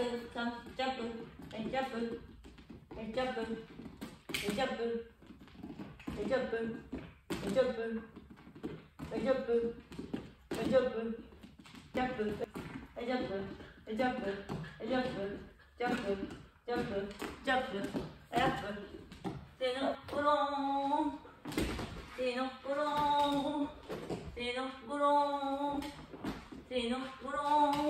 yaptırdıktan yapın, yapın, yapın, yapın, yapın, yapın, yapın, yapın, yapın, yapın, yapın, yapın, yapın, yapın, yapın, yapın. Dinokurum, dinokurum, dinokurum, dinokurum.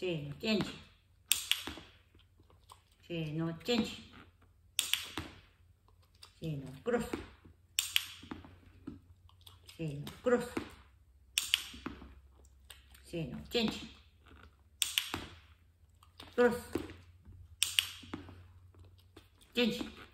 せーのチェンジ。せーのチェンジ。せーのクロス。せーのクロス。せーのチェンジ。クロス。チェンジ。